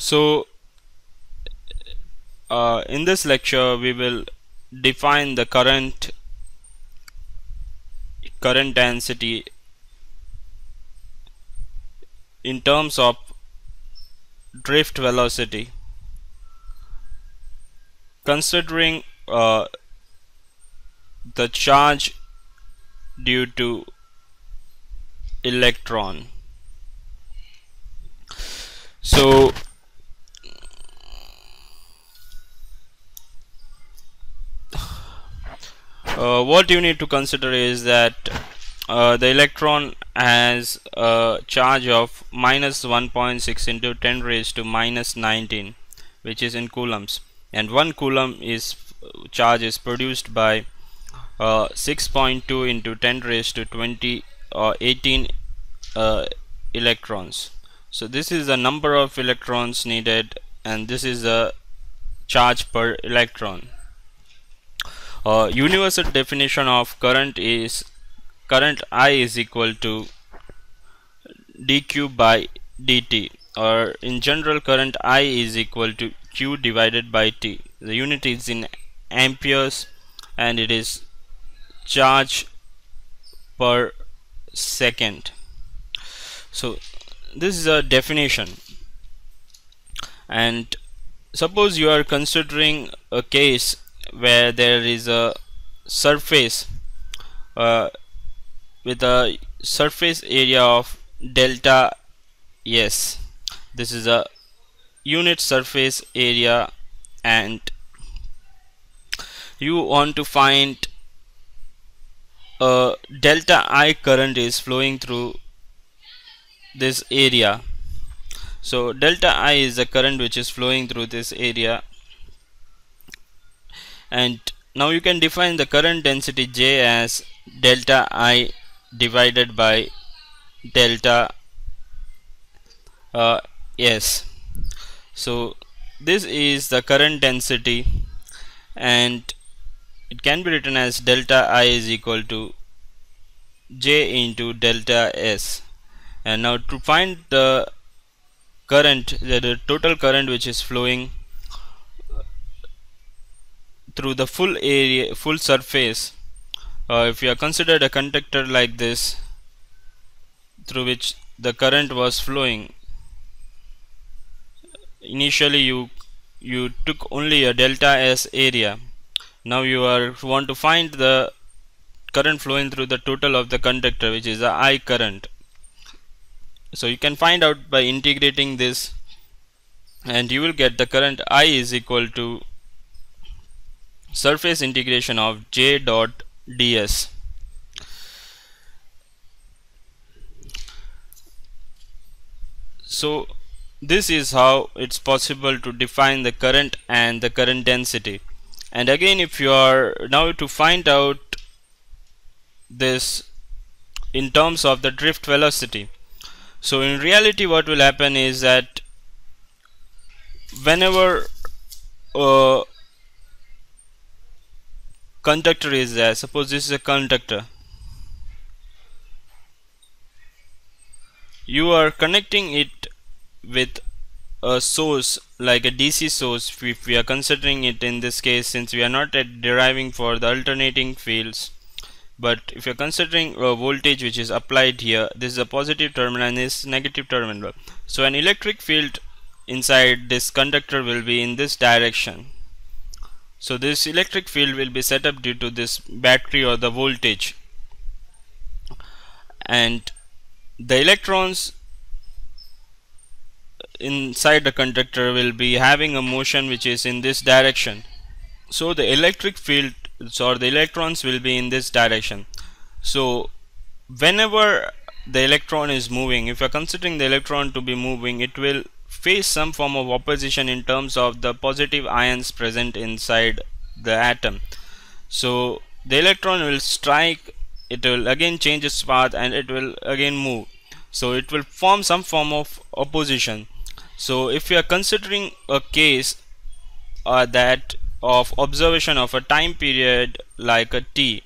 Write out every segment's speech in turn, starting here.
so uh, in this lecture we will define the current current density in terms of drift velocity. Considering uh, the charge due to electron. So uh, what you need to consider is that uh, the electron has a charge of minus 1.6 into 10 raised to minus 19 which is in coulombs. And 1 coulomb is charge is produced by uh, 6.2 into 10 raised to 20 or uh, 18 uh, electrons. So this is the number of electrons needed and this is the charge per electron uh, universal definition of current is current I is equal to dq by dt or in general current I is equal to q divided by t. The unit is in amperes and it is charge per second. So this is a definition. And suppose you are considering a case where there is a surface uh, with a surface area of delta S. This is a unit surface area and you want to find a delta I current is flowing through this area. So delta I is the current which is flowing through this area and now you can define the current density J as delta I divided by delta uh, S. So this is the current density and it can be written as delta I is equal to J into delta S. And now to find the current the, the total current which is flowing through the full area full surface uh, if you are considered a conductor like this through which the current was flowing initially you you took only a delta s area. Now you are want to find the current flowing through the total of the conductor which is the I current. So you can find out by integrating this and you will get the current I is equal to surface integration of j dot ds. So this is how it's possible to define the current and the current density. And again if you are now to find out this in terms of the drift velocity. So in reality what will happen is that whenever uh, conductor is there. Suppose this is a conductor. You are connecting it with a source like a DC source if we are considering it in this case since we are not deriving for the alternating fields. But if you're considering a voltage which is applied here this is a positive terminal and this is negative terminal. So an electric field inside this conductor will be in this direction so this electric field will be set up due to this battery or the voltage. And the electrons inside the conductor will be having a motion which is in this direction. So the electric field or the electrons will be in this direction. So whenever the electron is moving if you are considering the electron to be moving it will face some form of opposition in terms of the positive ions present inside the atom. So the electron will strike it will again change its path and it will again move. So it will form some form of opposition. So if you are considering a case uh, that of observation of a time period like a t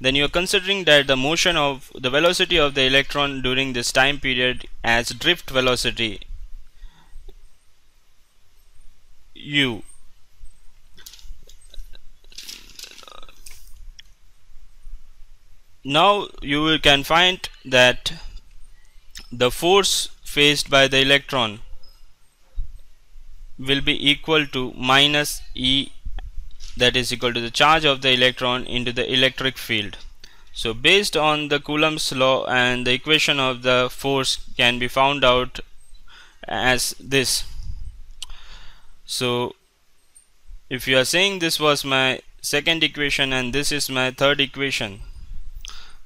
then you are considering that the motion of the velocity of the electron during this time period as drift velocity u now you can find that the force faced by the electron will be equal to minus E that is equal to the charge of the electron into the electric field. So based on the Coulomb's law and the equation of the force can be found out as this. So if you are saying this was my second equation and this is my third equation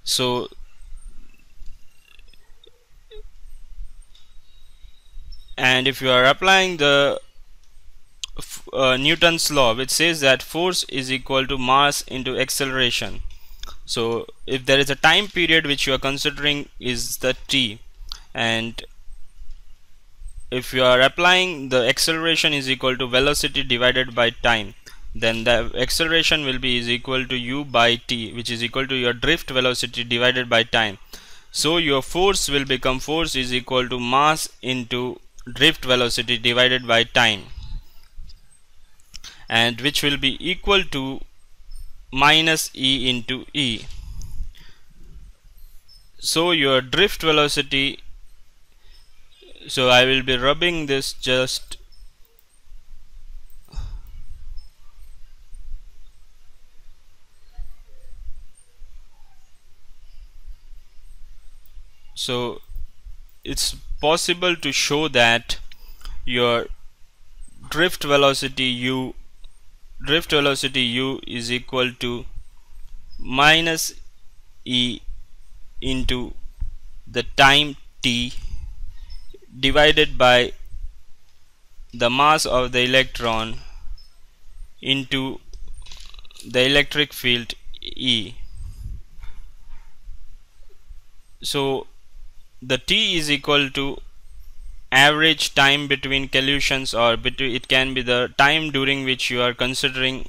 so and if you are applying the uh, Newton's law which says that force is equal to mass into acceleration. So if there is a time period which you are considering is the t and if you are applying the acceleration is equal to velocity divided by time then the acceleration will be is equal to u by t which is equal to your drift velocity divided by time. So your force will become force is equal to mass into drift velocity divided by time and which will be equal to minus e into e. So your drift velocity so I will be rubbing this just so it's possible to show that your drift velocity u drift velocity u is equal to minus e into the time t divided by the mass of the electron into the electric field E. So the t is equal to average time between collisions or between it can be the time during which you are considering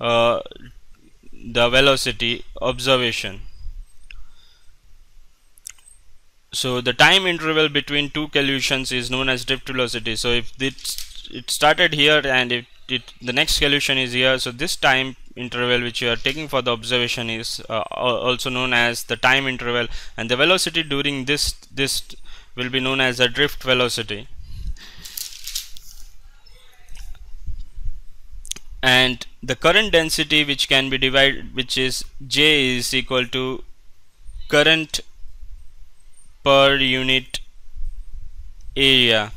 uh, the velocity observation so the time interval between two collisions is known as drift velocity. So if it, it started here and if it, the next collision is here so this time interval which you are taking for the observation is uh, also known as the time interval. And the velocity during this this will be known as a drift velocity. And the current density which can be divided which is J is equal to current per unit area.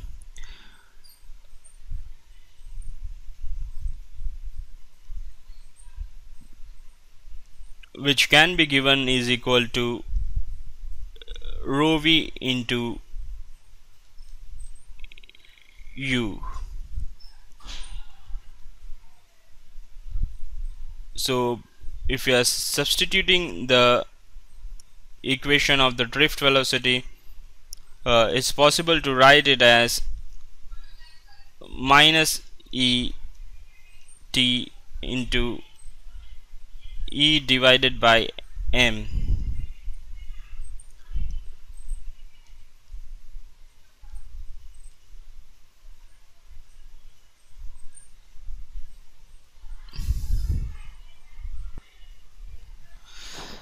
Which can be given is equal to uh, rho v into u. So if you are substituting the equation of the drift velocity uh, it's possible to write it as minus e t into E divided by M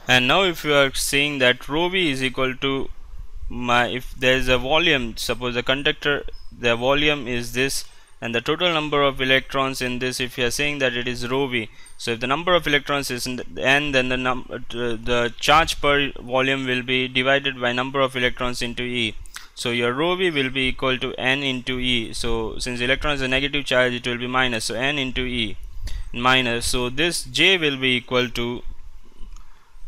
and now if you are saying that rho v is equal to my if there is a volume suppose the conductor the volume is this and the total number of electrons in this if you are saying that it is rho v so if the number of electrons is the n then the num uh, the charge per volume will be divided by number of electrons into e. So your rho v will be equal to n into e. So since electron is a negative charge it will be minus. So n into e minus. So this j will be equal to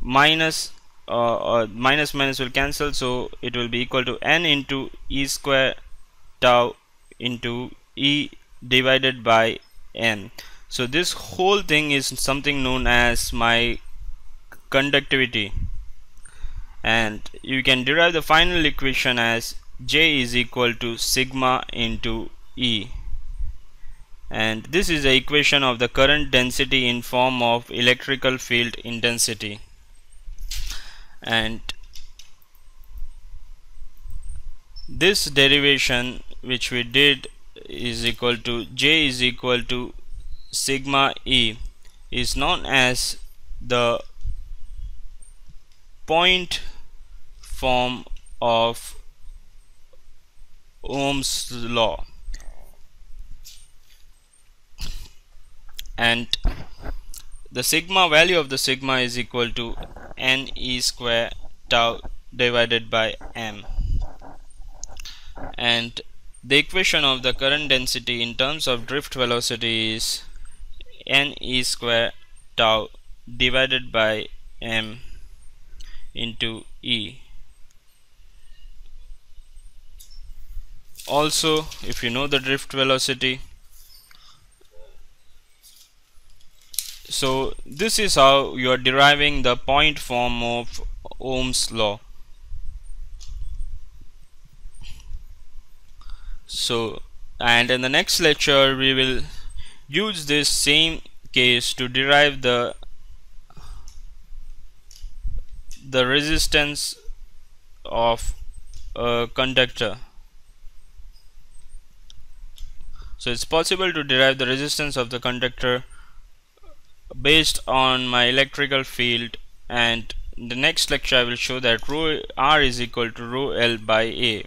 minus uh, uh, minus minus will cancel so it will be equal to n into e square tau into E divided by N. So this whole thing is something known as my conductivity. And you can derive the final equation as J is equal to sigma into E. And this is the equation of the current density in form of electrical field intensity and this derivation which we did is equal to J is equal to sigma E is known as the point form of Ohm's law. And the sigma value of the sigma is equal to n e square tau divided by m. And the equation of the current density in terms of drift velocity is n e square tau divided by m into e. Also if you know the drift velocity so this is how you are deriving the point form of Ohm's law. So and in the next lecture we will use this same case to derive the the resistance of a conductor. So it's possible to derive the resistance of the conductor based on my electrical field and the next lecture I will show that rho r is equal to rho l by a